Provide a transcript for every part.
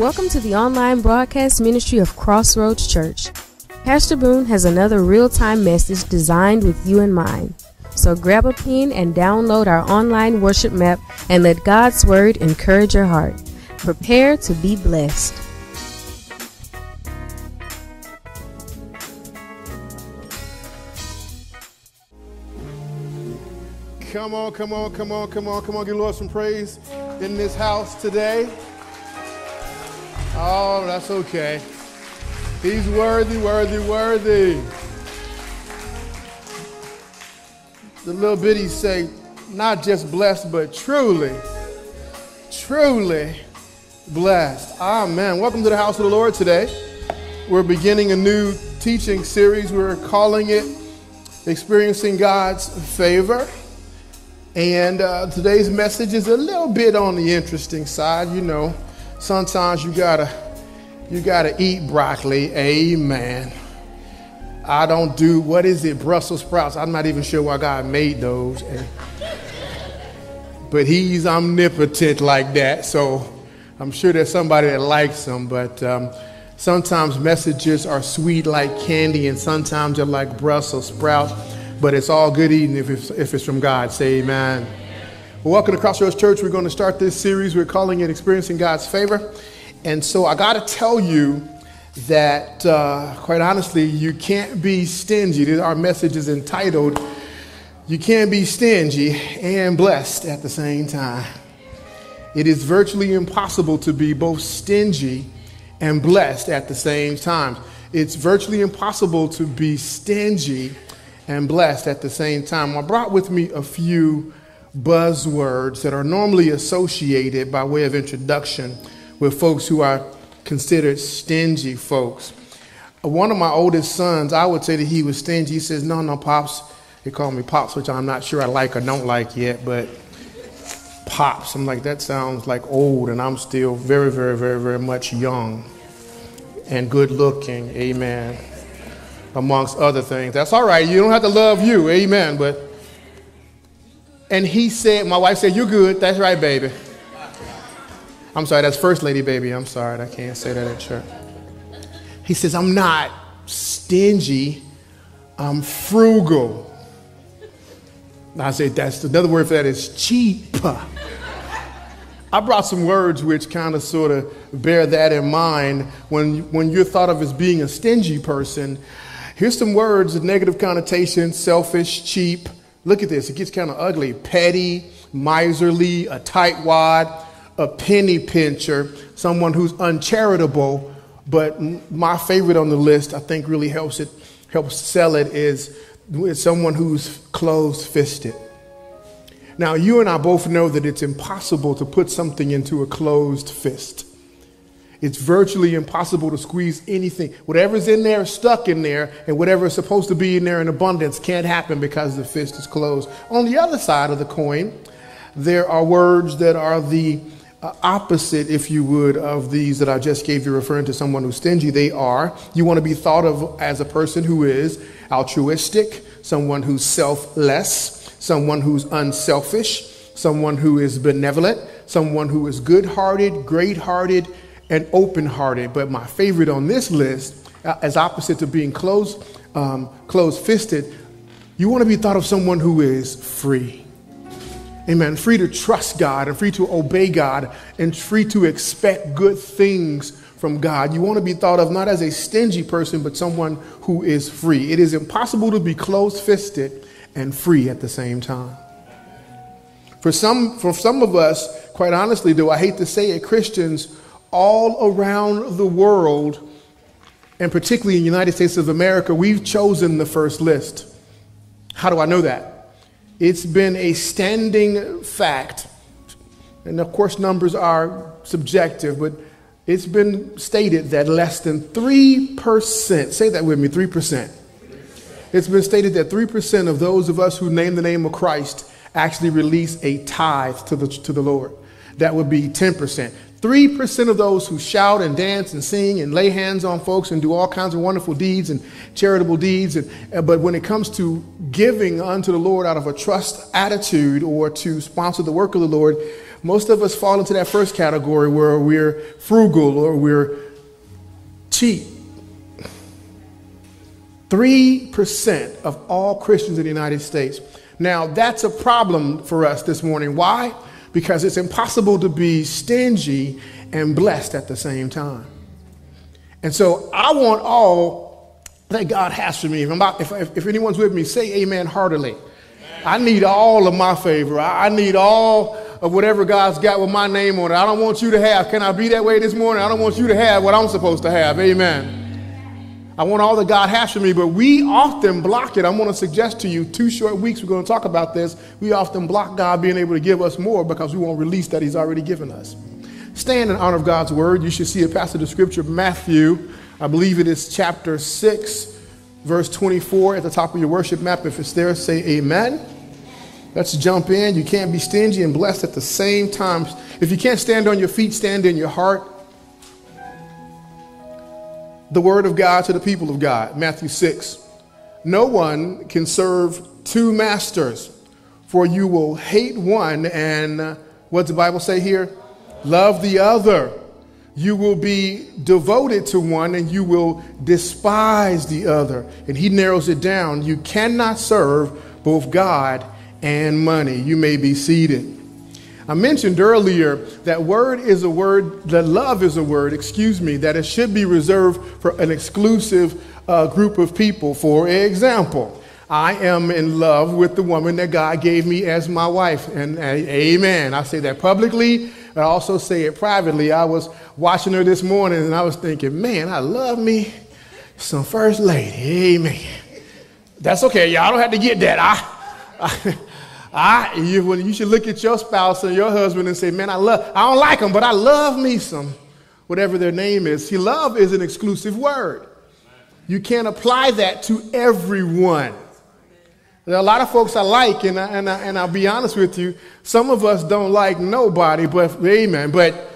Welcome to the online broadcast ministry of Crossroads Church. Pastor Boone has another real time message designed with you in mind. So grab a pen and download our online worship map and let God's Word encourage your heart. Prepare to be blessed. Come on, come on, come on, come on, come on. Give Lord some praise in this house today. Oh, that's okay. He's worthy, worthy, worthy. The little bitties say, not just blessed, but truly, truly blessed. Amen. Welcome to the house of the Lord today. We're beginning a new teaching series. We're calling it Experiencing God's Favor. And uh, today's message is a little bit on the interesting side. You know, sometimes you gotta you gotta eat broccoli. Amen. I don't do what is it, Brussels sprouts. I'm not even sure why God made those. And, but He's omnipotent like that, so I'm sure there's somebody that likes them. But um, sometimes messages are sweet like candy, and sometimes they're like Brussels sprouts but it's all good eating if it's, if it's from God. Say amen. Well, welcome to Crossroads Church. We're going to start this series. We're calling it Experiencing God's Favor. And so I got to tell you that, uh, quite honestly, you can't be stingy. Our message is entitled, You Can't Be Stingy and Blessed at the Same Time. It is virtually impossible to be both stingy and blessed at the same time. It's virtually impossible to be stingy and blessed at the same time. I brought with me a few buzzwords that are normally associated by way of introduction with folks who are considered stingy folks. Uh, one of my oldest sons, I would say that he was stingy. He says, No, no, Pops. He called me Pops, which I'm not sure I like or don't like yet, but Pops. I'm like, that sounds like old, and I'm still very, very, very, very much young and good looking. Amen amongst other things. That's all right. You don't have to love you. Amen. But and he said, my wife said, You're good. That's right, baby. I'm sorry, that's first lady baby. I'm sorry, I can't say that at church. He says, I'm not stingy, I'm frugal. I said, that's another word for that is cheap. I brought some words which kind of sort of bear that in mind when, when you're thought of as being a stingy person. Here's some words of negative connotation selfish, cheap. Look at this, it gets kind of ugly. Petty, miserly, a tightwad, a penny pincher, someone who's uncharitable. But my favorite on the list, I think really helps it helps sell it is, someone who's closed fisted. Now, you and I both know that it's impossible to put something into a closed fist. It's virtually impossible to squeeze anything. Whatever's in there is stuck in there, and whatever is supposed to be in there in abundance can't happen because the fist is closed. On the other side of the coin, there are words that are the uh, opposite, if you would, of these that I just gave you, referring to someone who's stingy. They are, you want to be thought of as a person who is altruistic, someone who's selfless, someone who's unselfish, someone who is benevolent, someone who is good hearted, great hearted and open hearted. But my favorite on this list, uh, as opposite to being closed, um, closed fisted, you want to be thought of someone who is free. Amen. Free to trust God and free to obey God and free to expect good things from God. You want to be thought of not as a stingy person, but someone who is free. It is impossible to be close fisted and free at the same time. For some, for some of us, quite honestly, though, I hate to say it, Christians all around the world, and particularly in the United States of America, we've chosen the first list. How do I know that? It's been a standing fact. And of course, numbers are subjective, but it's been stated that less than 3%, say that with me 3%. It's been stated that 3% of those of us who name the name of Christ actually release a tithe to the, to the Lord. That would be 10%. 3% of those who shout and dance and sing and lay hands on folks and do all kinds of wonderful deeds and charitable deeds. And, uh, but when it comes to giving unto the Lord out of a trust attitude or to sponsor the work of the Lord, most of us fall into that first category where we're frugal or we're cheap. 3% of all Christians in the United States. Now, that's a problem for us this morning. Why? Because it's impossible to be stingy and blessed at the same time. And so I want all that God has for me. If, if, if, anyone's with me, say amen heartily. I need all of my favor. I need all of whatever God's got with my name on it. I don't want you to have. Can I be that way this morning? I don't want you to have what I'm supposed to have. Amen. I want all that God has for me, but we often block it. I'm going to suggest to you two short weeks, we're going to talk about this. We often block God being able to give us more because we won't release that He's already given us. Stand in honor of God's word. You should see a passage of scripture, Matthew, I believe it is chapter 6, verse 24 at the top of your worship map. If it's there, say amen. Let's jump in. You can't be stingy and blessed at the same time. If you can't stand on your feet, stand in your heart the word of God to the people of God. Matthew 6. No one can serve two masters, for you will hate one and what the Bible say here? Love the other. You will be devoted to one and you will despise the other. And he narrows it down. You cannot serve both God and money. You may be seated. I mentioned earlier that word is a word, that love is a word, excuse me, that it should be reserved for an exclusive uh, group of people. For example, I am in love with the woman that God gave me as my wife. And amen. I say that publicly. I also say it privately. I was watching her this morning and I was thinking, man, I love me some first lady. Amen. That's okay, y'all don't have to get that. I, I I, you, well, you should look at your spouse or your husband and say, man, I love, I don't like them, but I love me some, whatever their name is. See, love is an exclusive word. You can't apply that to everyone. There are a lot of folks I like, and, I, and, I, and I'll be honest with you, some of us don't like nobody, but amen. But,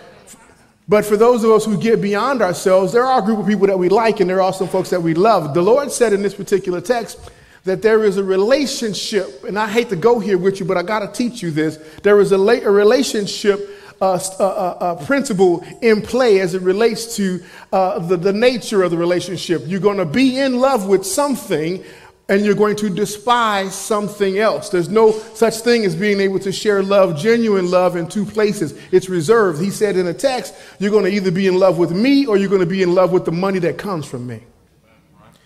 but for those of us who get beyond ourselves, there are a group of people that we like, and there are some folks that we love. The Lord said in this particular text, that there is a relationship, and I hate to go here with you, but I got to teach you this. There is a, la- a relationship uh, uh, uh, uh, principle in play as it relates to uh, the, the nature of the relationship. You're going to be in love with something and you're going to despise something else. There's no such thing as being able to share love, genuine love, in two places. It's reserved. He said in a text, you're going to either be in love with me or you're going to be in love with the money that comes from me.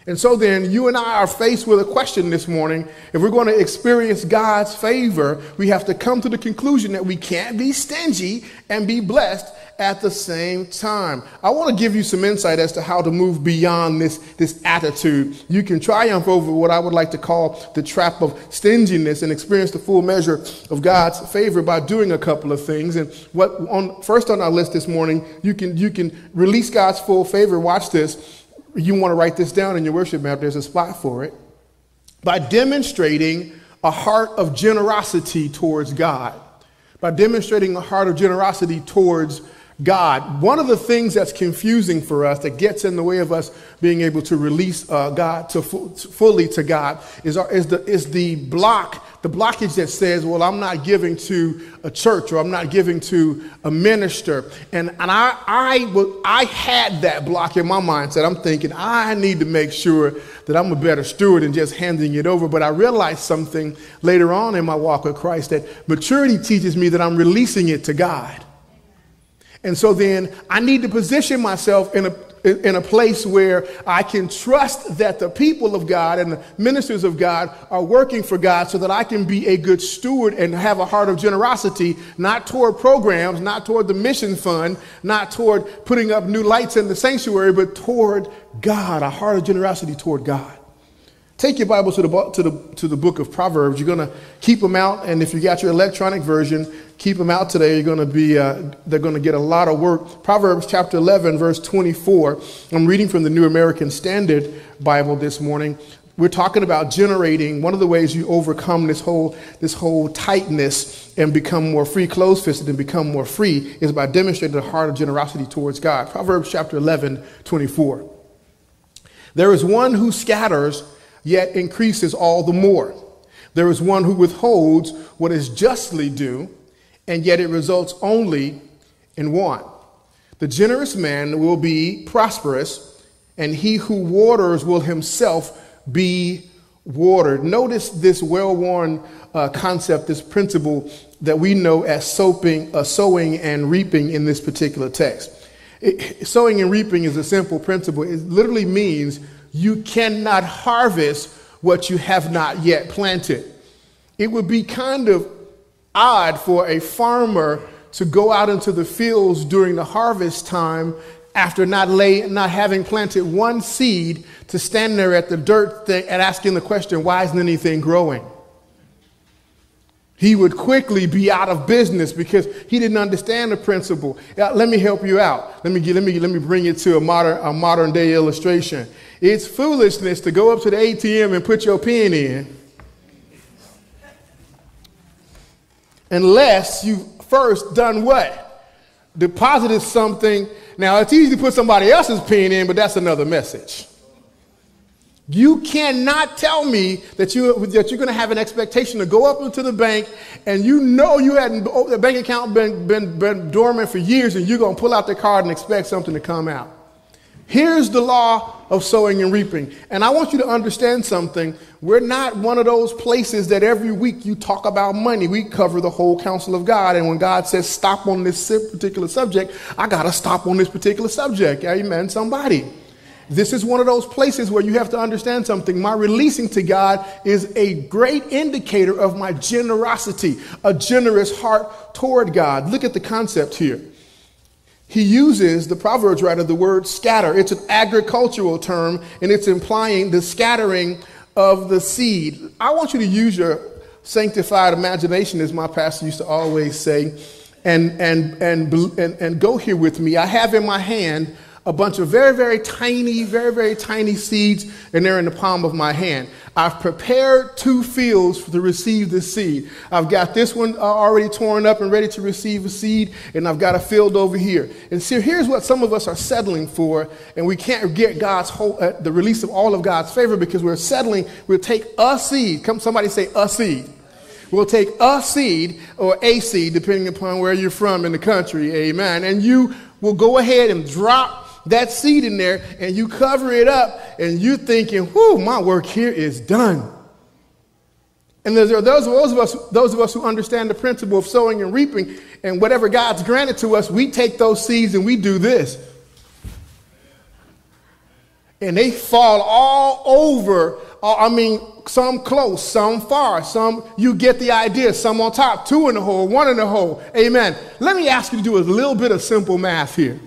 And so then you and I are faced with a question this morning. If we're going to experience God's favor, we have to come to the conclusion that we can't be stingy and be blessed at the same time. I want to give you some insight as to how to move beyond this, this attitude. You can triumph over what I would like to call the trap of stinginess and experience the full measure of God's favor by doing a couple of things. And what on first on our list this morning, you can you can release God's full favor. Watch this you want to write this down in your worship map, there's a spot for it. By demonstrating a heart of generosity towards God. By demonstrating a heart of generosity towards God. One of the things that's confusing for us, that gets in the way of us being able to release uh, God to fully to God, is, our, is, the, is the block the blockage that says, well, I'm not giving to a church or I'm not giving to a minister. And, and I, I, I had that block in my mindset. I'm thinking, I need to make sure that I'm a better steward than just handing it over. But I realized something later on in my walk with Christ that maturity teaches me that I'm releasing it to God. And so then I need to position myself in a in a place where I can trust that the people of God and the ministers of God are working for God so that I can be a good steward and have a heart of generosity, not toward programs, not toward the mission fund, not toward putting up new lights in the sanctuary, but toward God, a heart of generosity toward God. Take your Bible to the, to, the, to the book of Proverbs. You're going to keep them out, and if you got your electronic version, keep them out today. You're going to be, uh, they're going to get a lot of work. Proverbs chapter 11, verse 24. I'm reading from the New American Standard Bible this morning. we're talking about generating one of the ways you overcome this whole this whole tightness and become more free closed fisted and become more free is by demonstrating the heart of generosity towards god proverbs chapter 11 24 there is one who scatters yet increases all the more there is one who withholds what is justly due and yet it results only in want the generous man will be prosperous and he who waters will himself be watered. Notice this well worn uh, concept, this principle that we know as soaping, uh, sowing and reaping in this particular text. It, sowing and reaping is a simple principle. It literally means you cannot harvest what you have not yet planted. It would be kind of odd for a farmer to go out into the fields during the harvest time after not, lay, not having planted one seed to stand there at the dirt thing and asking the question, why isn't anything growing? He would quickly be out of business because he didn't understand the principle. Uh, let me help you out. Let me, let me, let me bring it to a modern, a modern day illustration. It's foolishness to go up to the ATM and put your pin in unless you first done what? Deposited something now, it's easy to put somebody else's pen in, but that's another message. You cannot tell me that, you, that you're going to have an expectation to go up into the bank and you know you hadn't, oh, the bank account been, been, been dormant for years and you're going to pull out the card and expect something to come out. Here's the law of sowing and reaping. And I want you to understand something. We're not one of those places that every week you talk about money. We cover the whole counsel of God. And when God says stop on this particular subject, I got to stop on this particular subject. Amen, somebody. This is one of those places where you have to understand something. My releasing to God is a great indicator of my generosity, a generous heart toward God. Look at the concept here he uses the Proverbs writer the word scatter. It's an agricultural term and it's implying the scattering of the seed. I want you to use your sanctified imagination, as my pastor used to always say, and, and, and, and, and go here with me. I have in my hand a bunch of very, very tiny, very, very tiny seeds, and they're in the palm of my hand. I've prepared two fields to receive the seed. I've got this one uh, already torn up and ready to receive a seed, and I've got a field over here. And so here's what some of us are settling for, and we can't get God's whole, uh, the release of all of God's favor because we're settling. We'll take a seed. Come, somebody say a seed. We'll take a seed or a seed, depending upon where you're from in the country. Amen. And you will go ahead and drop that seed in there and you cover it up and you're thinking, whoo, my work here is done. And there are those, those, of us, those of us who understand the principle of sowing and reaping, and whatever God's granted to us, we take those seeds and we do this. And they fall all over. Uh, I mean, some close, some far, some you get the idea, some on top, two in the hole, one in the hole. Amen. Let me ask you to do a little bit of simple math here.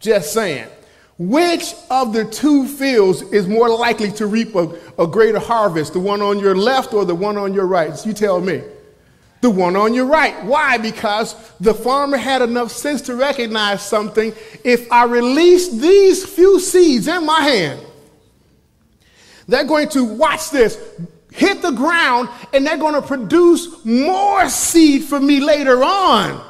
Just saying. Which of the two fields is more likely to reap a, a greater harvest, the one on your left or the one on your right? You tell me. The one on your right. Why? Because the farmer had enough sense to recognize something. If I release these few seeds in my hand, they're going to watch this hit the ground and they're going to produce more seed for me later on.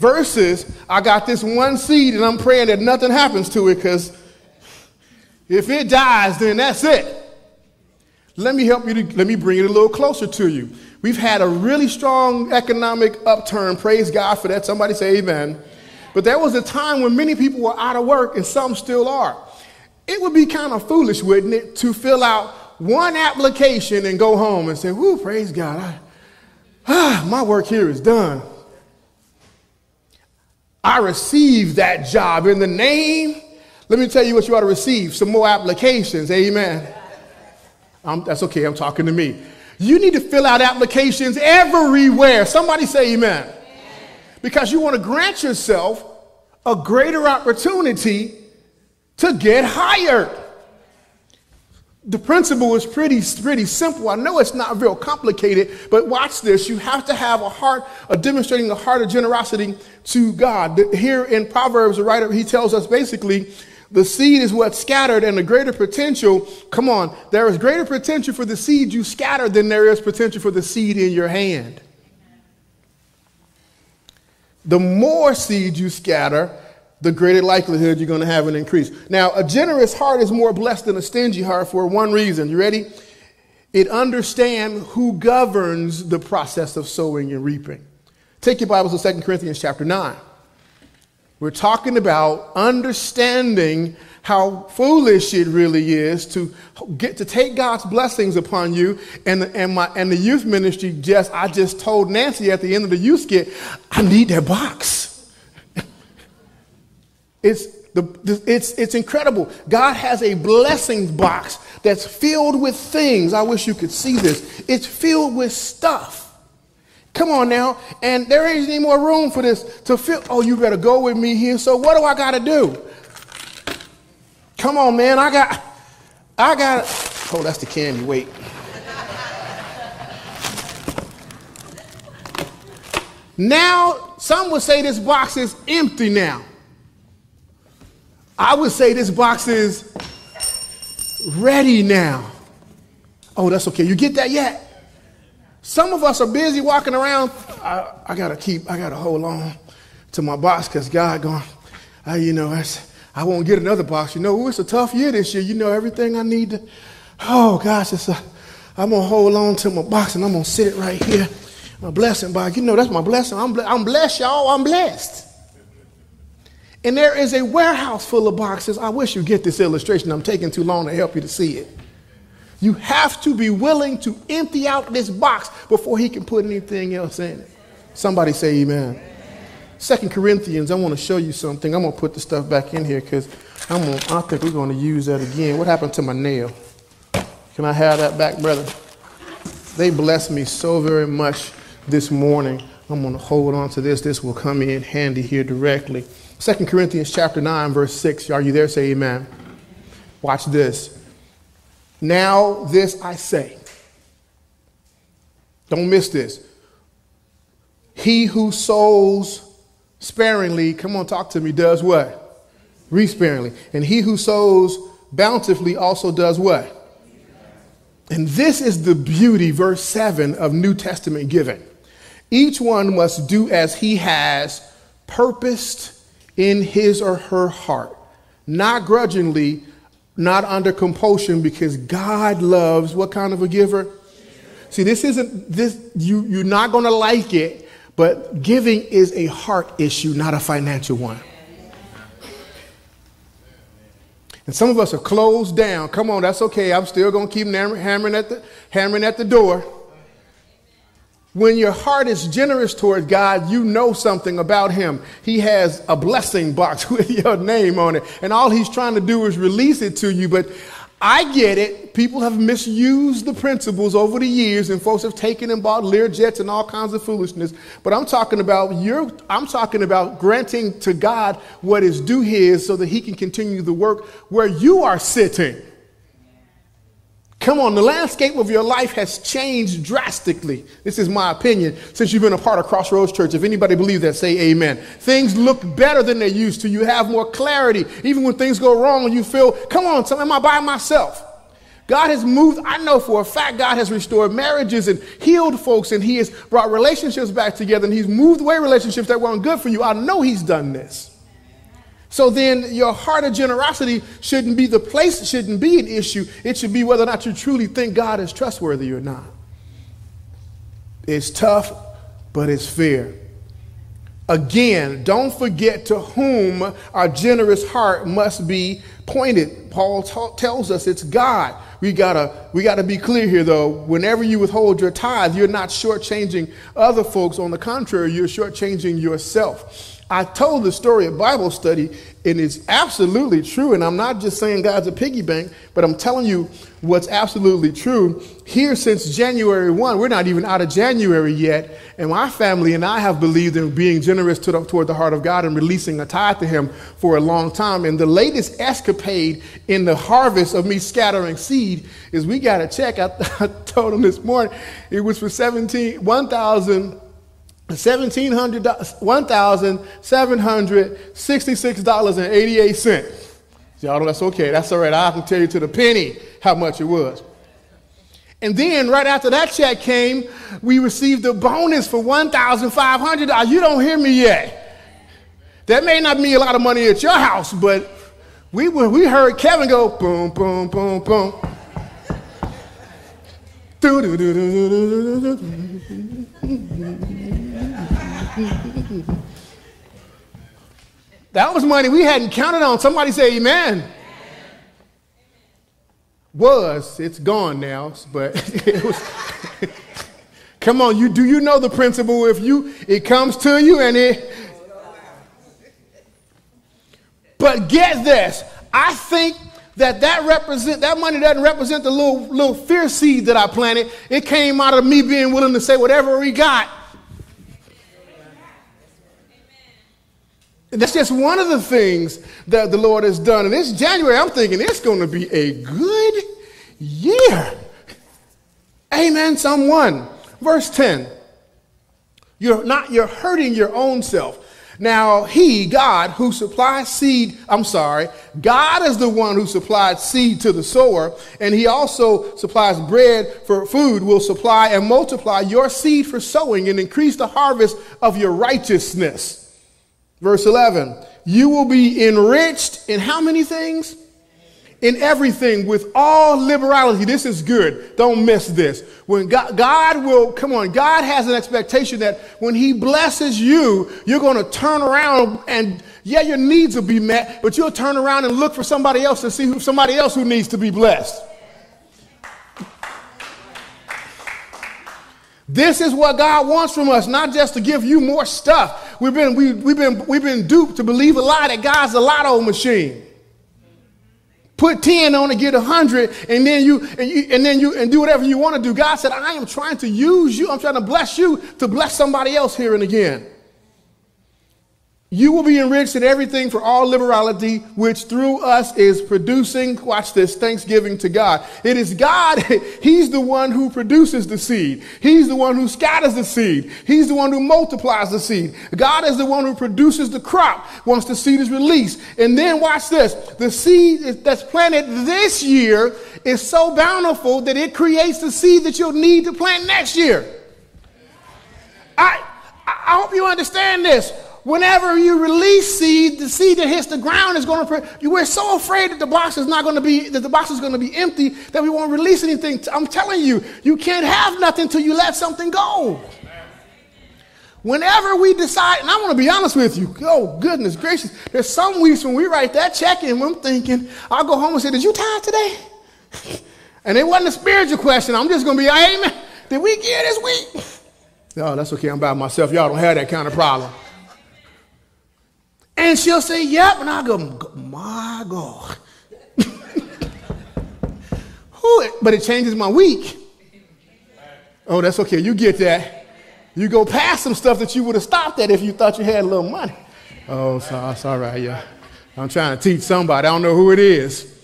Versus, I got this one seed and I'm praying that nothing happens to it because if it dies, then that's it. Let me help you, to, let me bring it a little closer to you. We've had a really strong economic upturn. Praise God for that. Somebody say amen. But there was a time when many people were out of work and some still are. It would be kind of foolish, wouldn't it, to fill out one application and go home and say, Whoo, praise God. I, ah, my work here is done. I received that job in the name. Let me tell you what you ought to receive some more applications. Amen. I'm, that's okay, I'm talking to me. You need to fill out applications everywhere. Somebody say amen. amen. Because you want to grant yourself a greater opportunity to get hired. The principle is pretty, pretty simple. I know it's not real complicated, but watch this. You have to have a heart of demonstrating a heart of generosity to God. Here in Proverbs, the writer, he tells us basically The seed is what's scattered, and the greater potential, come on, there is greater potential for the seed you scatter than there is potential for the seed in your hand. The more seed you scatter, the greater likelihood you're going to have an increase. Now, a generous heart is more blessed than a stingy heart for one reason. You ready? It understands who governs the process of sowing and reaping. Take your Bibles to 2 Corinthians chapter 9. We're talking about understanding how foolish it really is to get to take God's blessings upon you. And, and, my, and the youth ministry just, I just told Nancy at the end of the youth skit, I need that box. It's, the, it's, it's incredible. God has a blessings box that's filled with things. I wish you could see this. It's filled with stuff. Come on now. And there ain't any more room for this to fill. Oh, you better go with me here. So what do I got to do? Come on, man. I got, I got, oh, that's the candy. Wait. Now, some would say this box is empty now. I would say this box is ready now. Oh, that's okay. You get that yet? Some of us are busy walking around. I, I gotta keep, I gotta hold on to my box because God going, I, you know, I won't get another box. You know, it's a tough year this year. You know, everything I need to, oh gosh, it's a, I'm gonna hold on to my box and I'm gonna sit it right here. My blessing box. You know, that's my blessing. I'm, I'm blessed, y'all. I'm blessed. And there is a warehouse full of boxes. I wish you get this illustration. I'm taking too long to help you to see it. You have to be willing to empty out this box before he can put anything else in it. Somebody say amen. Second Corinthians, I want to show you something. I'm going to put the stuff back in here because I'm gonna, I think we're going to use that again. What happened to my nail? Can I have that back, brother? They blessed me so very much this morning. I'm going to hold on to this. This will come in handy here directly. Second Corinthians chapter 9, verse 6. Are you there? Say amen. Watch this. Now, this I say. Don't miss this. He who sows sparingly, come on, talk to me, does what? Reap sparingly. And he who sows bountifully also does what? And this is the beauty, verse 7 of New Testament giving. Each one must do as he has purposed in his or her heart, not grudgingly not under compulsion because God loves what kind of a giver? See, this isn't this you you're not to like it, but giving is a heart issue, not a financial one. And some of us are closed down. Come on, that's okay. I'm still to keep hammering at the hammering at the door. When your heart is generous toward God, you know something about Him. He has a blessing box with your name on it, and all He's trying to do is release it to you. But I get it. People have misused the principles over the years, and folks have taken and bought Lear jets and all kinds of foolishness. But I'm talking about your, I'm talking about granting to God what is due His, so that He can continue the work where you are sitting. Come on, the landscape of your life has changed drastically. This is my opinion since you've been a part of Crossroads Church. If anybody believes that, say amen. Things look better than they used to. You have more clarity. Even when things go wrong you feel, come on, am I by myself? God has moved, I know for a fact, God has restored marriages and healed folks, and He has brought relationships back together, and He's moved away relationships that weren't good for you. I know He's done this. So then your heart of generosity shouldn't be the place, shouldn't be an issue. It should be whether or not you truly think God is trustworthy or not. It's tough, but it's fair. Again, don't forget to whom our generous heart must be pointed. Paul tells us it's God. We gotta, we gotta be clear here though. Whenever you withhold your tithe, you're not shortchanging other folks. On the contrary, you're shortchanging yourself. I told the story at Bible study, and it's absolutely true. And I'm not just saying God's a piggy bank, but I'm telling you what's absolutely true. Here since January 1, we're not even out of January yet, and my family and I have believed in being generous to the, toward the heart of God and releasing a tithe to Him for a long time. And the latest escapade in the harvest of me scattering seed is we got a check. I, I told him this morning it was for 17, 1,000. $1,766.88. Y'all, know that's okay. That's all right. I can tell you to the penny how much it was. And then right after that check came, we received a bonus for $1,500. Ah, you don't hear me yet. That may not mean a lot of money at your house, but we, we heard Kevin go boom, boom, boom, boom. That was money we hadn't counted on. Somebody say amen was, it's gone now, but it was. Come on, you do you know the principle? If you it comes to you and it But get this, I think that that represent that money doesn't represent the little little fear seed that I planted. It came out of me being willing to say whatever we got. And that's just one of the things that the Lord has done. And this January, I'm thinking it's going to be a good year. Amen. Someone. Verse 10. You're not, you're hurting your own self. Now, he, God, who supplies seed, I'm sorry, God is the one who supplied seed to the sower, and he also supplies bread for food, will supply and multiply your seed for sowing and increase the harvest of your righteousness. Verse 11, you will be enriched in how many things? in everything with all liberality. This is good. Don't miss this. When God, God, will, come on, God has an expectation that when He blesses you, you're going to turn around and, yeah, your needs will be met, but you'll turn around and look for somebody else to see who, somebody else who needs to be blessed. This is what God wants from us, not just to give you more stuff. We've been, we, we've been, we've been duped to believe a lie that God's a lotto machine. Put 10 on and get 100 and then you and, you and then you and do whatever you want to do. God said i am trying to use you. I'm trying to bless you to bless somebody else here and again you will be enriched in everything for all liberality, which through us is producing, watch this, thanksgiving to God. It is God, He's the one who produces the seed. He's the one who scatters the seed. He's the one who multiplies the seed. God is the one who produces the crop once the seed is released. And then watch this, the seed that's planted this year is so bountiful that it creates the seed that you'll need to plant next year. I, I hope you understand this whenever you release seed, the seed that hits the ground is going to. You we're so afraid that the box is not going to be that the box is going to be empty that we won't release anything. I'm telling you, you can't have nothing until you let something go. Whenever we decide, and I want to be honest with you, oh goodness gracious, there's some weeks when we write that check in, I'm thinking, I'll go home and say, Did you tithe today? and it wasn't a spiritual question. I'm just going to be, Amen. Did we get this week? No, that's okay. I'm by myself. Y'all don't have that kind of problem. And she'll say, Yep. And I go, My God. but it changes my week. Oh, that's okay. You get that. You go past some stuff that you would have stopped at if you thought you had a little money. Oh, sorry, it's all right, yeah. I'm trying to teach somebody. I don't know who it is.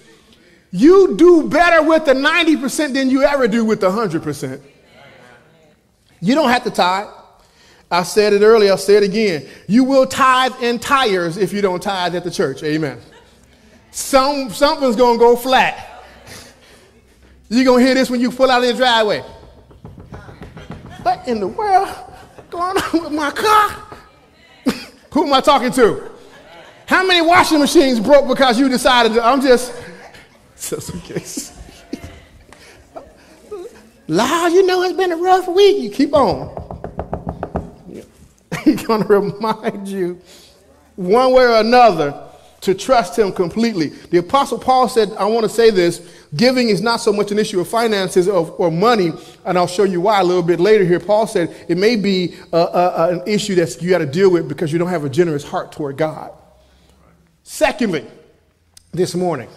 You do better with the 90% than you ever do with the 100%. You don't have to tithe. I said it earlier, I'll say it again. You will tithe in tires if you don't tithe at the church. Amen. Some, something's going to go flat. You're going to hear this when you pull out of the driveway. What in the world going on with my car? Who am I talking to? How many washing machines broke because you decided to? I'm just, just in case. Lord, you know it's been a rough week. You keep on. He's going to remind you one way or another to trust him completely. The Apostle Paul said, I want to say this giving is not so much an issue of finances or, or money, and I'll show you why a little bit later here. Paul said it may be a, a, an issue that you got to deal with because you don't have a generous heart toward God. Secondly, this morning,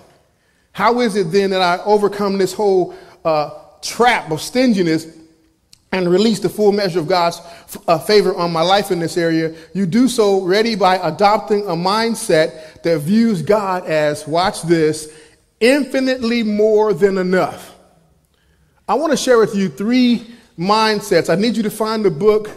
how is it then that I overcome this whole uh, trap of stinginess and release the full measure of God's uh, favor on my life in this area, you do so ready by adopting a mindset that views God as, watch this, infinitely more than enough. I want to share with you three mindsets. I need you to find the book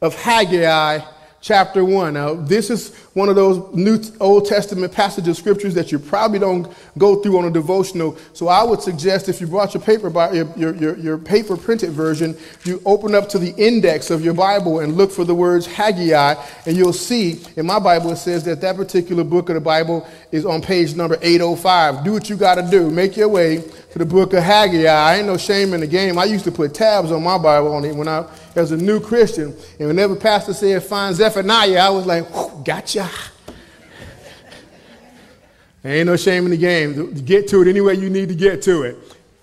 of Haggai, chapter 1. Now, this is one of those New Old Testament passages of scriptures that you probably don't go through on a devotional. So I would suggest if you brought your paper, your, your, your paper printed version, you open up to the index of your Bible and look for the words Haggai, and you'll see in my Bible it says that that particular book of the Bible is on page number 805. Do what you got to do. Make your way to the book of Haggai. I ain't no shame in the game. I used to put tabs on my Bible on it when I as a new Christian. And whenever pastor said, find Zephaniah, I was like, gotcha. Ain't no shame in the game. Get to it any way you need to get to it.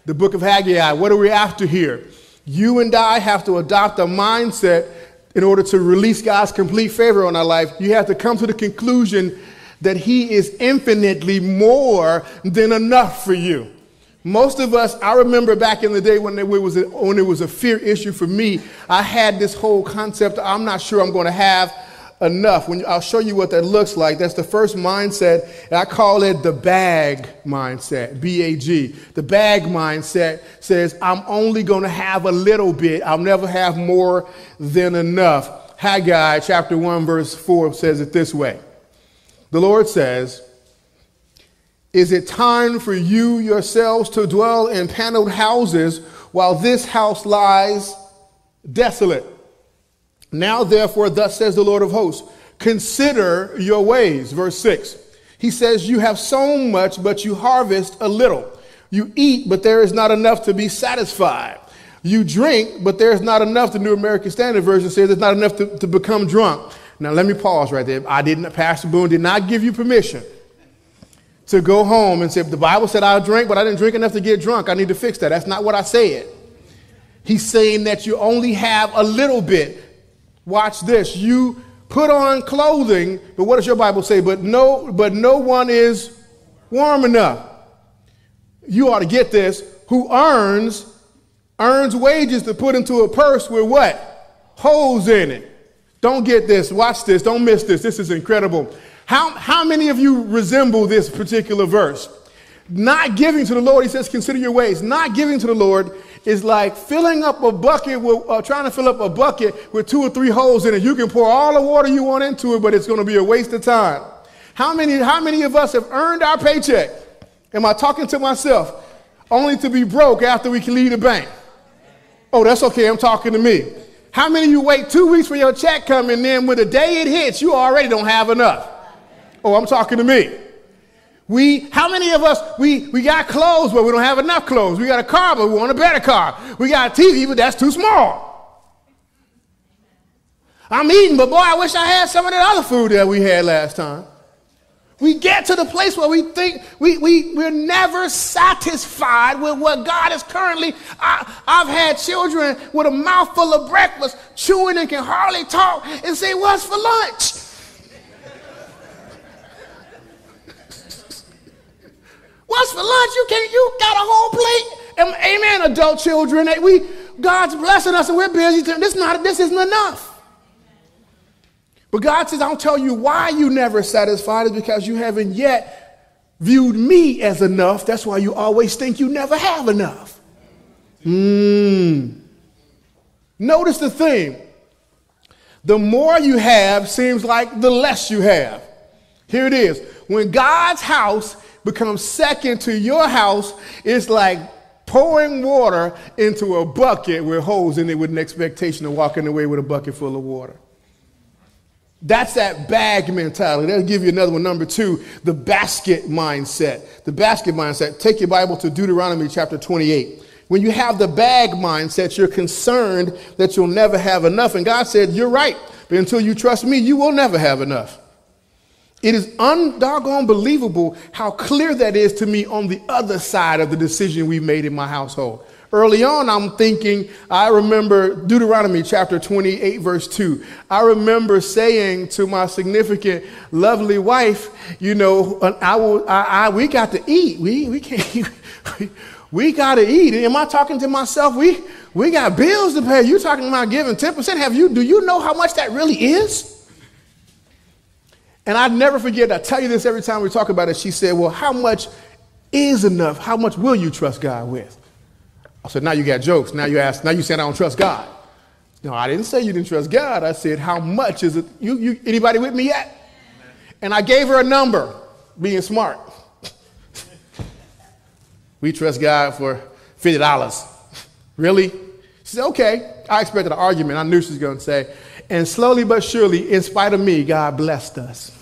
The book of Haggai, what are we after here? You and I have to adopt a mindset in order to release God's complete favor on our life. You have to come to the conclusion that He is infinitely more than enough for you. Most of us, I remember back in the day when it was a, when it was a fear issue for me, I had this whole concept I'm not sure I'm going to have enough. When I'll show you what that looks like. That's the first mindset. and I call it the bag mindset, B A G. The bag mindset says I'm only going to have a little bit. I'll never have more than enough. Haggai chapter 1 verse 4 says it this way. The Lord says, is it time for you yourselves to dwell in paneled houses while this house lies desolate? Now, therefore, thus says the Lord of hosts, consider your ways. Verse 6. He says, You have sown much, but you harvest a little. You eat, but there is not enough to be satisfied. You drink, but there is not enough. The New American Standard Version says there's not enough to, to become drunk. Now, let me pause right there. I didn't, Pastor Boone did not give you permission to go home and say, the Bible said I'll drink, but I didn't drink enough to get drunk. I need to fix that. That's not what I said. He's saying that you only have a little bit. Watch this. You put on clothing, but what does your Bible say? But no, but no one is warm enough. You ought to get this. Who earns earns wages to put into a purse with what? Holes in it. Don't get this. Watch this. Don't miss this. This is incredible. How, how many of you resemble this particular verse? Not giving to the Lord, he says, consider your ways. Not giving to the Lord is like filling up a bucket, with, uh, trying to fill up a bucket with two or three holes in it. You can pour all the water you want into it, but it's going to be a waste of time. How many, how many of us have earned our paycheck? Am I talking to myself? Only to be broke after we can leave the bank. Oh, that's okay. I'm talking to me. How many of you wait two weeks for your check coming, then when the day it hits, you already don't have enough? Oh, I'm talking to me. We, how many of us, we, we got clothes, but we don't have enough clothes. We got a car, but we want a better car. We got a TV, but that's too small. I'm eating, but boy, I wish I had some of that other food that we had last time. We get to the place where we think we, we, we're never satisfied with what God is currently. I, I've had children with a mouthful of breakfast, chewing and can hardly talk, and say, What's for lunch? What's for lunch? You can't, you got a whole plate. Amen, adult children. We God's blessing us and we're busy. This not this isn't enough. But God says, I'll tell you why you never satisfied is because you haven't yet viewed me as enough. That's why you always think you never have enough. Hmm. Notice the thing. The more you have seems like the less you have. Here it is. When God's house becomes second to your house, it's like pouring water into a bucket with holes in it with an expectation of walking away with a bucket full of water. That's that bag mentality. That'll give you another one. Number two, the basket mindset. The basket mindset. Take your Bible to Deuteronomy chapter 28. When you have the bag mindset, you're concerned that you'll never have enough. And God said, You're right. But until you trust me, you will never have enough. It is undoggone believable how clear that is to me on the other side of the decision we made in my household. Early on, I'm thinking, I remember Deuteronomy chapter 28, verse 2. I remember saying to my significant, lovely wife, you know, uh, I will, I, I, we got to eat. We, we can't, we, we got to eat. Am I talking to myself? We, we got bills to pay. You talking about giving 10%? Have you, do you know how much that really is? And I never forget, I tell you this every time we talk about it. She said, Well, how much is enough? How much will you trust God with? I said, Now you got jokes. Now you ask, now you saying I don't trust God. No, I didn't say you didn't trust God. I said, how much is it? You, you, anybody with me yet? And I gave her a number, being smart. we trust God for $50. really? She said, okay. I expected an argument. I knew she was going to say, and slowly but surely, in spite of me, God blessed us.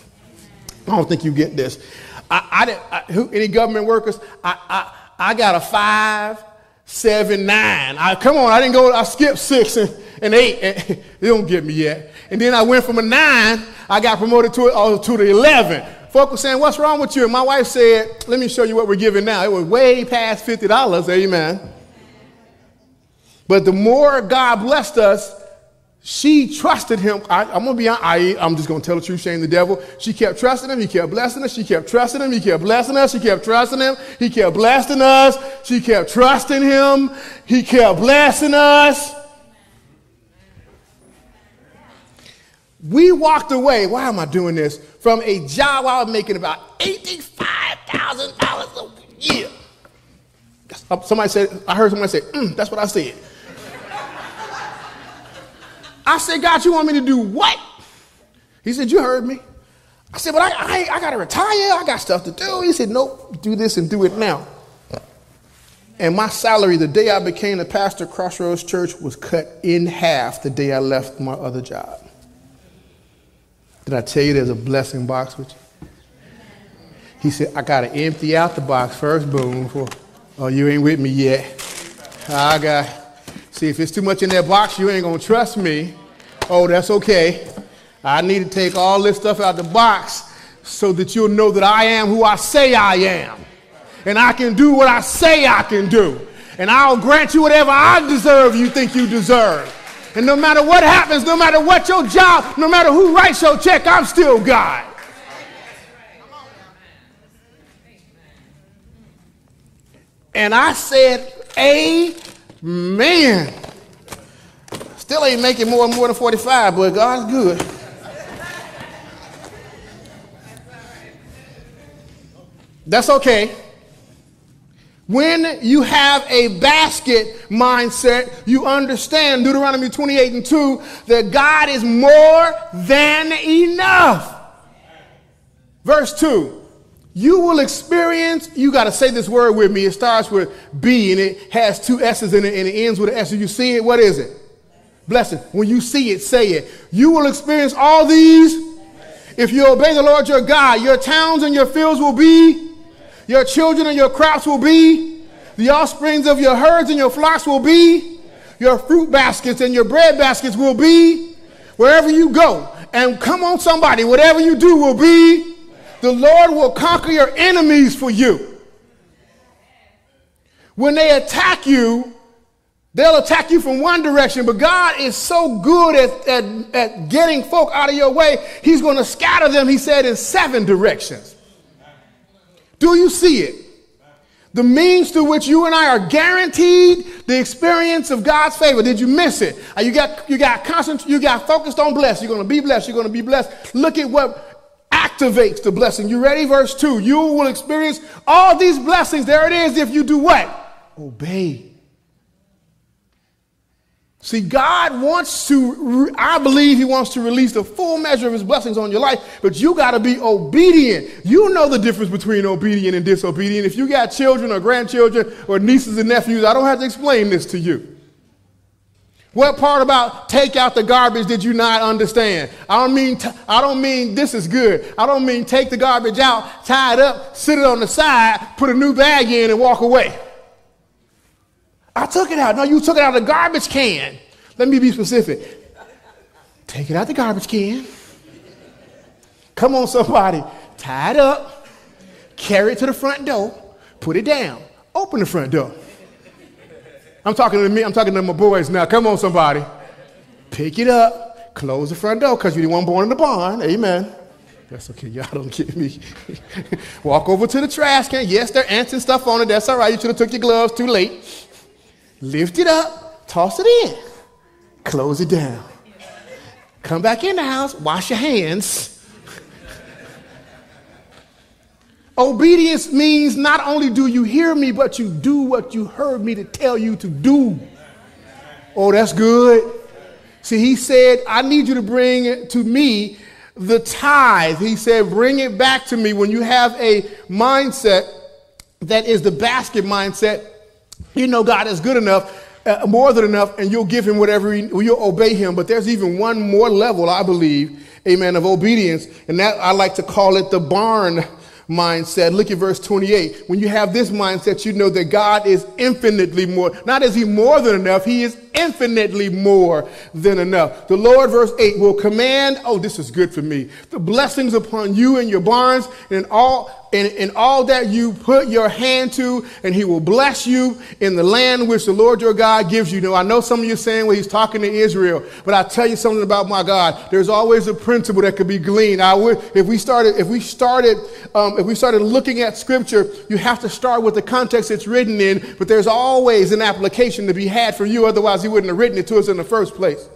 I don't think you get this. I, I didn't, I, who, any government workers? I, I, I got a five, seven, nine. I, come on, I didn't go, I skipped six and, and eight. And, they don't get me yet. And then I went from a nine, I got promoted to, uh, to the 11. Folk were saying, What's wrong with you? And my wife said, Let me show you what we're giving now. It was way past $50. Amen. But the more God blessed us, she trusted him. I, am gonna be. I, am just gonna tell the truth. Shame the devil. She kept trusting him. He kept blessing us. She kept trusting him. He kept blessing us. She kept trusting him. He kept blessing us. She kept trusting him. He kept blessing us. We walked away. Why am I doing this? From a job I was making about eighty-five thousand dollars a year. Somebody said. I heard somebody say, mm, "That's what I said." I said, God, you want me to do what? He said, You heard me. I said, But I, I, I got to retire. I got stuff to do. He said, Nope, do this and do it now. And my salary the day I became the pastor of Crossroads Church was cut in half the day I left my other job. Did I tell you there's a blessing box with you? He said, I got to empty out the box first, boom, before, oh, you ain't with me yet. I got See, if it's too much in that box, you ain't going to trust me. Oh, that's okay. I need to take all this stuff out the box so that you'll know that I am who I say I am. And I can do what I say I can do. And I'll grant you whatever I deserve you think you deserve. And no matter what happens, no matter what your job, no matter who writes your check, I'm still God. And I said, A Man, still ain't making more more than 45, but God's good. That's okay. When you have a basket mindset, you understand Deuteronomy 28 and 2 that God is more than enough. Verse 2 you will experience, you got to say this word with me. It starts with B and it has two S's in it and it ends with an S. you see it, what is it? Blessing. When you see it, say it. You will experience all these. If you obey the Lord your God, your towns and your fields will be, your children and your crops will be, the offsprings of your herds and your flocks will be, your fruit baskets and your bread baskets will be, wherever you go. And come on, somebody, whatever you do will be the Lord will conquer your enemies for you. When they attack you, they'll attack you from one direction, but God is so good at, at, at getting folk out of your way, He's going to scatter them, He said, in seven directions. Do you see it? The means through which you and I are guaranteed the experience of God's favor. Did you miss it? Uh, you got you got constant, you got focused on blessed. You're going to be blessed. You're going to be blessed. Look at what activates the blessing. You ready? Verse 2. You will experience all these blessings. There it is if you do what? Obey. See, God wants to, I believe He wants to release the full measure of His blessings on your life, but you got to be obedient. You know the difference between obedient and disobedient. If you got children or grandchildren or nieces and nephews, I don't have to explain this to you. What part about take out the garbage did you not understand? I don't mean t- I don't mean this is good. I don't mean take the garbage out, tie it up, sit it on the side, put a new bag in and walk away. I took it out. No, you took it out of the garbage can. Let me be specific. Take it out the garbage can. Come on, somebody. Tie it up, carry it to the front door, put it down, open the front door. I'm talking to me, I'm talking to my boys now. Come on, somebody. Pick it up, close the front door because you're the one born in the barn. Amen. That's okay. Y'all don't get me. Walk over to the trash can. Yes, ants and stuff on it. That's all right. You should have took your gloves too late. Lift it up, toss it in, close it down. Come back in the house, wash your hands Obedience means not only do you hear me, but you do what you heard me to tell you to do. Oh, that's good. See, he said, I need you to bring to me the tithe. He said, bring it back to me when you have a mindset that is the basket mindset. You know God is good enough. Uh, more than enough, and you'll give him whatever he, you'll obey him. But there's even one more level, I believe, amen, of obedience, and that I like to call it the barn mindset. Look at verse 28. When you have this mindset, you know that God is infinitely more. Not is he more than enough, he is infinitely more than enough. The Lord, verse 8, will command, oh, this is good for me, the blessings upon you and your barns and all in, in all that you put your hand to, and he will bless you in the land which the Lord your God gives you. Now, I know some of you are saying, well, he's talking to Israel, but I tell you something about my God. There's always a principle that could be gleaned. I would, if we started, if we started, um, if we started looking at scripture, you have to start with the context it's written in, but there's always an application to be had for you. Otherwise, he wouldn't have written it to us in the first place.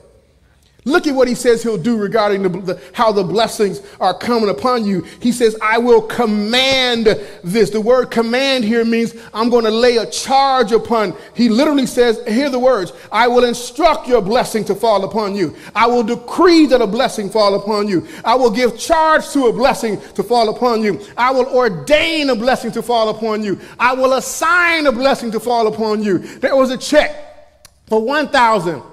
Look at what he says he'll do regarding the, the, how the blessings are coming upon you. He says, I will command this. The word command here means I'm going to lay a charge upon. He literally says, hear the words, I will instruct your blessing to fall upon you. I will decree that a blessing fall upon you. I will give charge to a blessing to fall upon you. I will ordain a blessing to fall upon you. I will assign a blessing to fall upon you. There was a check for 1,000.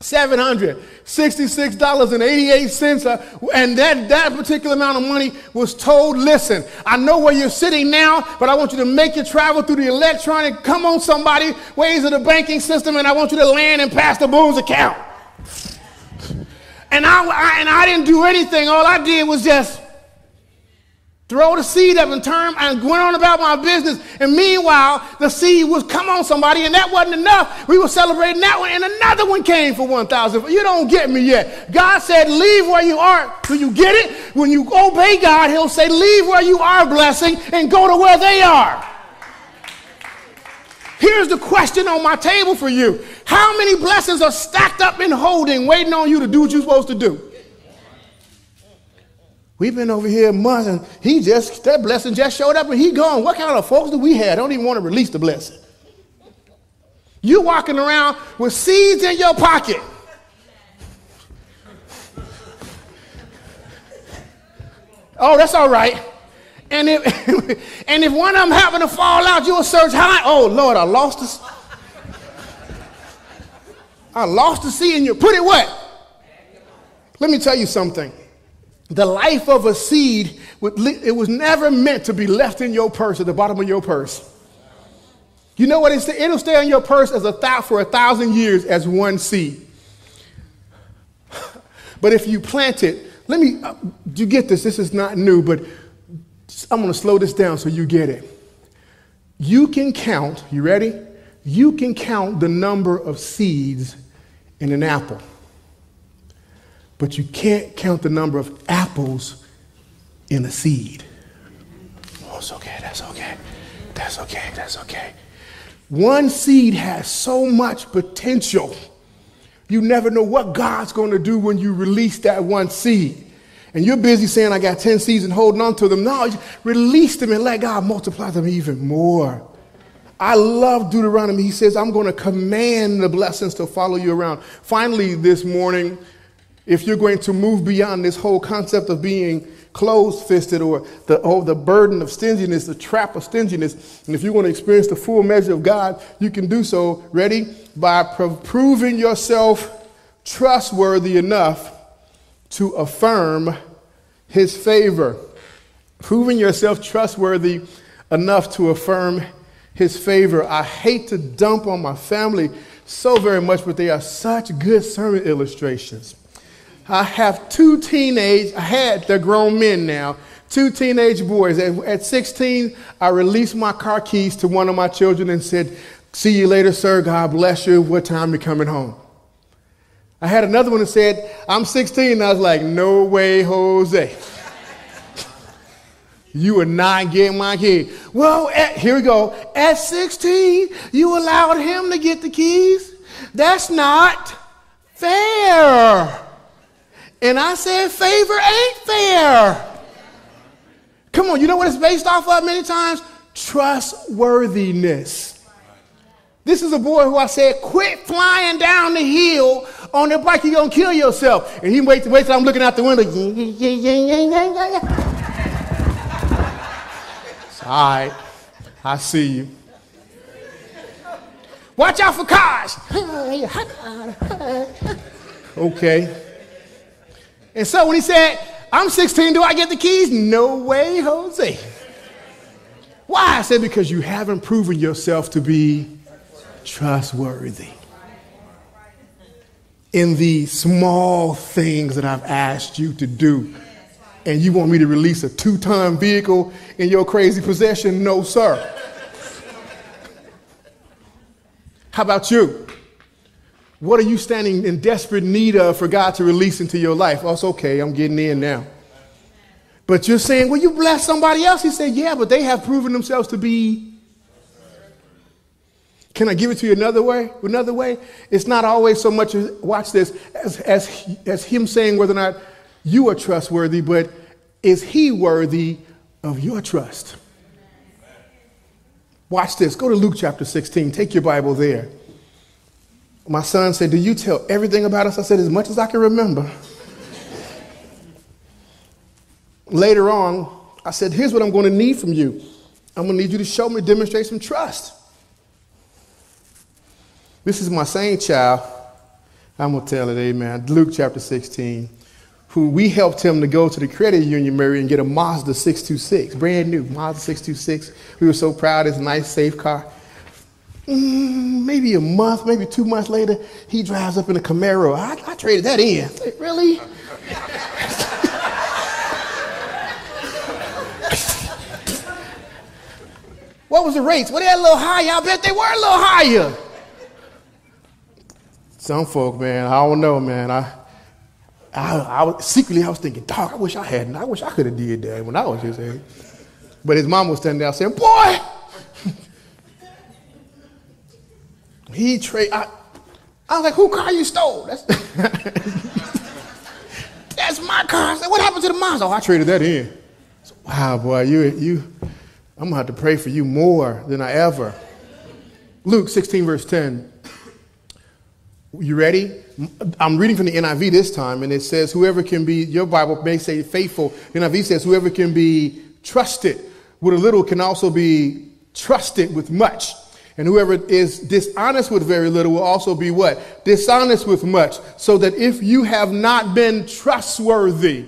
$766.88. Uh, and that, that particular amount of money was told, listen, I know where you're sitting now, but I want you to make your travel through the electronic, come on somebody, ways of the banking system, and I want you to land in Pastor Boone's account. And I, I, and I didn't do anything. All I did was just throw the seed up and turn and went on about my business. And meanwhile, the seed was come on somebody, and that wasn't enough. We were celebrating that one, and another one came for 1,000. You don't get me yet. God said, leave where you are. Do you get it? When you obey God, he'll say, leave where you are blessing and go to where they are. Here's the question on my table for you. How many blessings are stacked up in holding, waiting on you to do what you're supposed to do? We've been over here months and he just, that blessing just showed up and he gone. What kind of folks do we have? Don't even want to release the blessing. You walking around with seeds in your pocket. Oh, that's all right. And if, and if one of them happen to fall out, you'll search high. Oh, Lord, I lost this. I lost the seed in you. Put it what? Let me tell you something the life of a seed, it was never meant to be left in your purse, at the bottom of your purse. You know what? It'll stay in your purse as a for a thousand years as one seed. But if you plant it, let me, uh, you get this? This is not new, but I'm going to slow this down so you get it. You can count, you ready? You can count the number of seeds in an apple but you can't count the number of apples in a seed. Oh, it's okay, that's okay, that's okay, that's okay. One seed has so much potential. You never know what God's going to do when you release that one seed. And you're busy saying, I got 10 seeds and holding on to them. No, release them and let God multiply them even more. I love Deuteronomy. He says, I'm going to command the blessings to follow you around. Finally, this morning, if you're going to move beyond this whole concept of being closed fisted or the, oh, the burden of stinginess, the trap of stinginess, and if you want to experience the full measure of God, you can do so, ready? By proving yourself trustworthy enough to affirm his favor. Proving yourself trustworthy enough to affirm his favor. I hate to dump on my family so very much, but they are such good sermon illustrations. I have two teenage, I had, they're grown men now, two teenage boys. At, at 16, I released my car keys to one of my children and said, See you later, sir. God bless you. What time you coming home? I had another one that said, I'm 16. And I was like, No way, Jose. you are not getting my key. Well, at, here we go. At 16, you allowed him to get the keys? That's not fair. And I said, favor ain't fair. Come on, you know what it's based off of many times? Trustworthiness. This is a boy who I said, quit flying down the hill on the bike, you're gonna kill yourself. And he waits, waits till I'm looking out the window. it's All right, I see you. Watch out for cars. okay. And so when he said, I'm 16, do I get the keys? No way, Jose. Why? I said, because you haven't proven yourself to be trustworthy in the small things that I've asked you to do. And you want me to release a two ton vehicle in your crazy possession? No, sir. How about you? What are you standing in desperate need of for God to release into your life? Oh, it's okay, I'm getting in now. But you're saying, well, you bless somebody else. He said, yeah, but they have proven themselves to be. Can I give it to you another way? Another way? It's not always so much, as, watch this, as, as, as him saying whether or not you are trustworthy, but is he worthy of your trust? Watch this. Go to Luke chapter 16. Take your Bible there. My son said, Do you tell everything about us? I said, As much as I can remember. Later on, I said, Here's what I'm going to need from you. I'm going to need you to show me, demonstrate some trust. This is my same child. I'm going to tell it, amen. Luke chapter 16, who we helped him to go to the credit union, Mary, and get a Mazda 626, brand new Mazda 626. We were so proud. It's a nice, safe car. Mm, maybe a month, maybe two months later, he drives up in a Camaro. I, I traded that in. Really? what was the rates? Were they a little higher? I bet they were a little higher. Some folk, man, I don't know, man. I, I, I was, secretly I was thinking, dog, I wish I hadn't. I wish I could have did that when I was his age. But his mom was standing there saying, boy, He trade. I, I was like, "Who car you stole?" That's that's my car. I said, "What happened to the Mazda?" Oh, I traded that in. So, wow, boy, you you. I'm gonna have to pray for you more than I ever. Luke 16 verse 10. You ready? I'm reading from the NIV this time, and it says, "Whoever can be." Your Bible may say faithful. NIV says, "Whoever can be trusted with a little can also be trusted with much." And whoever is dishonest with very little will also be what? Dishonest with much. So that if you have not been trustworthy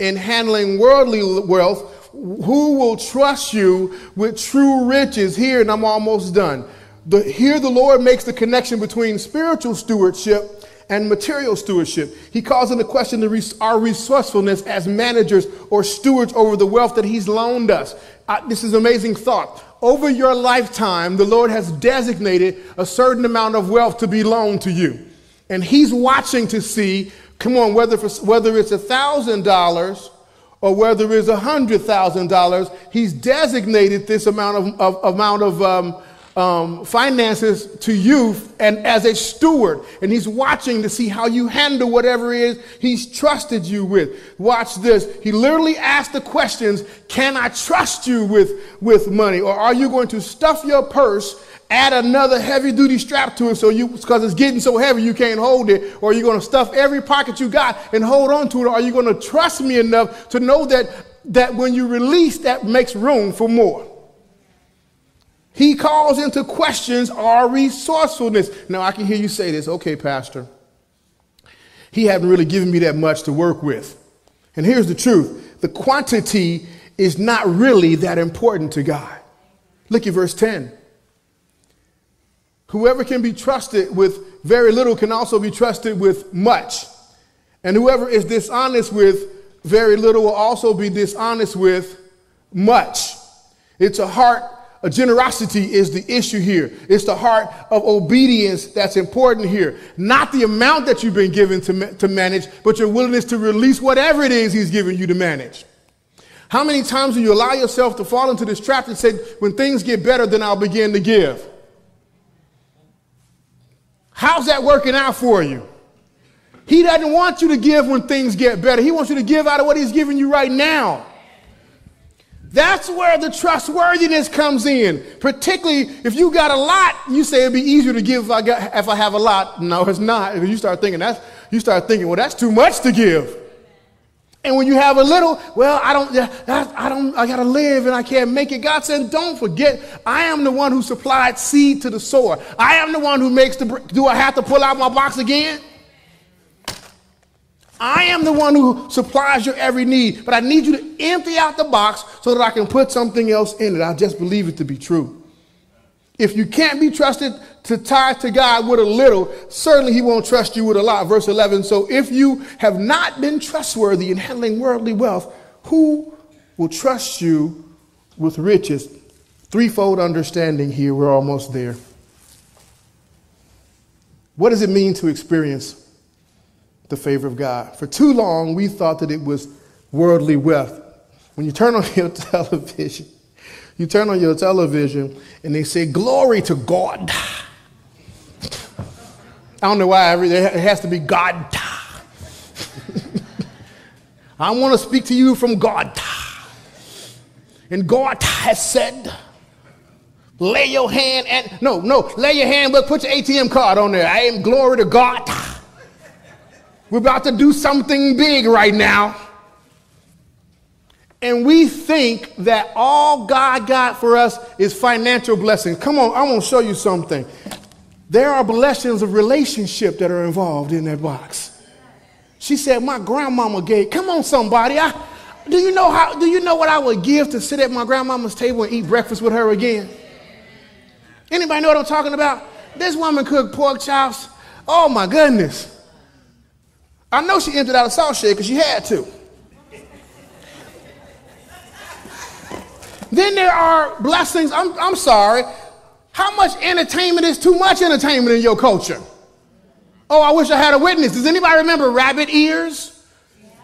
in handling worldly wealth, who will trust you with true riches? Here, and I'm almost done. The, here, the Lord makes the connection between spiritual stewardship and material stewardship. He calls into question our resourcefulness as managers or stewards over the wealth that He's loaned us. Uh, this is amazing thought over your lifetime, the Lord has designated a certain amount of wealth to be loaned to you. And He's watching to see, come on, whether, for, whether it's a $1,000 or whether it's a $100,000, He's designated this amount of, of amount of um, um, finances to you and as a steward. And he's watching to see how you handle whatever it is he's trusted you with. Watch this. He literally asked the questions, can I trust you with, with money? Or are you going to stuff your purse, add another heavy duty strap to it so you, because it's getting so heavy you can't hold it? Or are you going to stuff every pocket you got and hold on to it? Or are you going to trust me enough to know that, that when you release, that makes room for more? He calls into questions our resourcefulness. Now, I can hear you say this. Okay, Pastor. He hadn't really given me that much to work with. And here's the truth the quantity is not really that important to God. Look at verse 10. Whoever can be trusted with very little can also be trusted with much. And whoever is dishonest with very little will also be dishonest with much. It's a heart a generosity is the issue here. It's the heart of obedience that's important here. Not the amount that you've been given to, to manage, but your willingness to release whatever it is he's given you to manage. How many times do you allow yourself to fall into this trap and say, when things get better, then I'll begin to give? How's that working out for you? He doesn't want you to give when things get better. He wants you to give out of what he's giving you right now. That's where the trustworthiness comes in. Particularly if you got a lot, you say it'd be easier to give if I, got, if I have a lot. No, it's not. You start thinking that's, you start thinking, well, that's too much to give. And when you have a little, well, I don't, I don't, I gotta live and I can't make it. God said, don't forget, I am the one who supplied seed to the sower. I am the one who makes the. Do I have to pull out my box again? I am the one who supplies your every need, but I need you to empty out the box so that I can put something else in it. I just believe it to be true. If you can't be trusted to tithe to God with a little, certainly He won't trust you with a lot. Verse 11 So if you have not been trustworthy in handling worldly wealth, who will trust you with riches? Threefold understanding here. We're almost there. What does it mean to experience the favor of God. For too long, we thought that it was worldly wealth. When you turn on your television, you turn on your television and they say, Glory to God. I don't know why it has to be God. I want to speak to you from God. And God has said, lay your hand and no, no, lay your hand, but put your ATM card on there. I am glory to God. We're about to do something big right now. And we think that all God got for us is financial blessings. Come on, I want to show you something. There are blessings of relationship that are involved in that box. She said, My grandmama gave, come on, somebody. I, do you know how do you know what I would give to sit at my grandmama's table and eat breakfast with her again? Anybody know what I'm talking about? This woman cooked pork chops. Oh my goodness. I know she emptied out a salt shed because she had to. then there are blessings. I'm, I'm sorry. How much entertainment is too much entertainment in your culture? Oh, I wish I had a witness. Does anybody remember rabbit ears?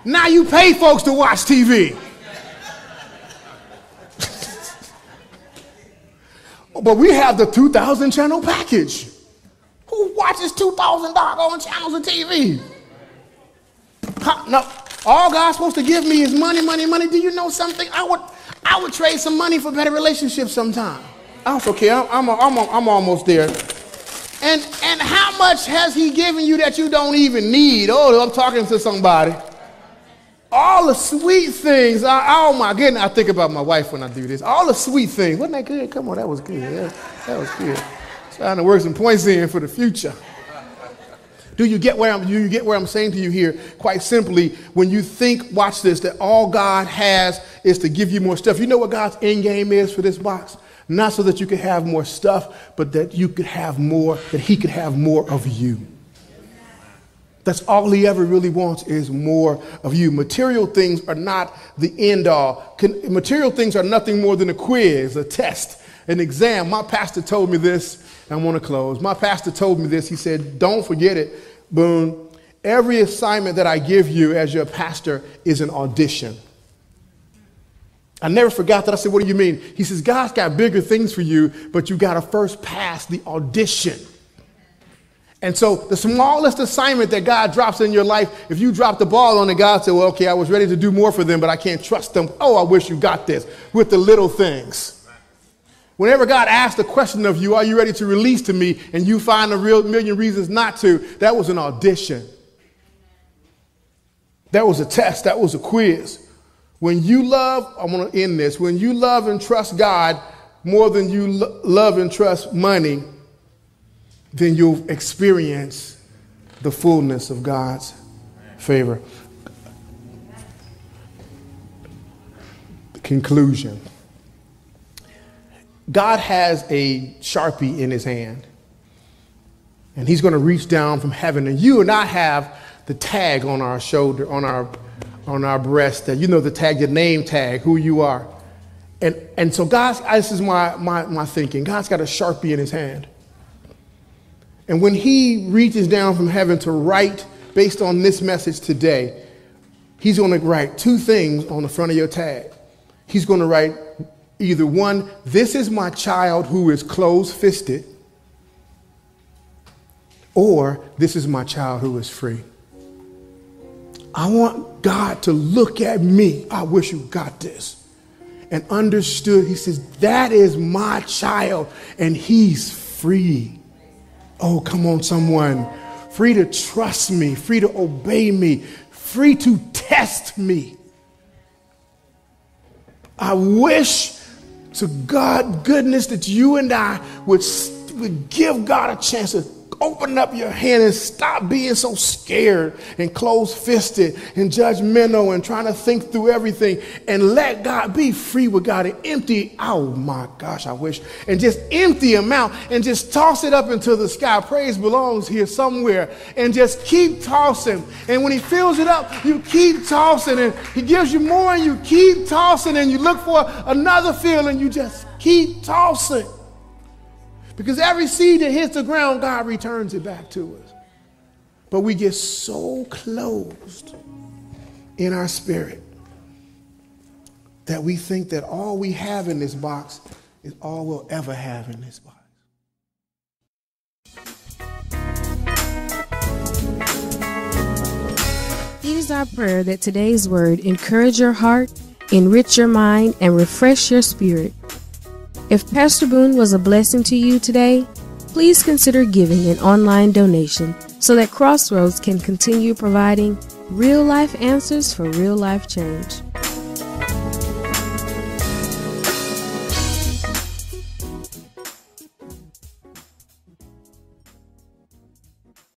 Now you pay folks to watch TV. but we have the 2,000 channel package. Who watches 2,000 doggone channels of TV? No, all God's supposed to give me is money, money, money. Do you know something? I would, I would trade some money for better relationships sometime. I care. I'm, I'm, I'm, I'm almost there. And, and how much has he given you that you don't even need? Oh, I'm talking to somebody. All the sweet things. I, oh my goodness. I think about my wife when I do this. All the sweet things. Wasn't that good? Come on, that was good. Yeah, that was good. Trying to work some points in for the future. Do you get where I'm, do you get where I'm saying to you here? Quite simply, when you think, watch this, that all God has is to give you more stuff. You know what God's end game is for this box? Not so that you could have more stuff, but that you could have more, that He could have more of you. That's all he ever really wants is more of you. Material things are not the end all. material things are nothing more than a quiz, a test, an exam. My pastor told me this. I want to close. My pastor told me this. He said, Don't forget it. Boone, every assignment that I give you as your pastor is an audition. I never forgot that. I said, What do you mean? He says, God's got bigger things for you, but you got to first pass the audition. And so, the smallest assignment that God drops in your life, if you drop the ball on it, God said, Well, okay, I was ready to do more for them, but I can't trust them. Oh, I wish you got this with the little things. Whenever God asks a question of you, are you ready to release to me? And you find a real million reasons not to, that was an audition. That was a test. That was a quiz. When you love, I want to end this. When you love and trust God more than you lo- love and trust money, then you'll experience the fullness of God's favor. The conclusion. God has a sharpie in his hand, and he's going to reach down from heaven, and you and I have the tag on our shoulder, on our on our breast that you know the tag, the name tag, who you are. And, and so God, this is my, my, my thinking. God's got a Sharpie in his hand. And when he reaches down from heaven to write based on this message today, he's going to write two things on the front of your tag. He's going to write Either one, this is my child who is closed fisted, or this is my child who is free. I want God to look at me. I wish you got this. and understood. He says, That is my child, and he's free. Oh, come on, someone. Free to trust me, free to obey me, free to test me. I wish to God goodness that you and I would, would give God a chance to open up your hand and stop being so scared and close fisted and judgmental and trying to think through everything and let God be free with God and empty. Oh my gosh, I wish. And just empty him out and just toss it up into the sky. Praise belongs here somewhere. And just keep tossing. And when he fills it up, you keep tossing and he gives you more and you keep tossing and you look for another and you just keep tossing. Because every seed that hits the ground, God returns it back to us. But we get so closed in our spirit that we think that all we have in this box is all we'll ever have in this box. It is our prayer that today's word encourage your heart, enrich your mind, and refresh your spirit. If Pastor Boone was a blessing to you today, please consider giving an online donation so that Crossroads can continue providing real life answers for real life change.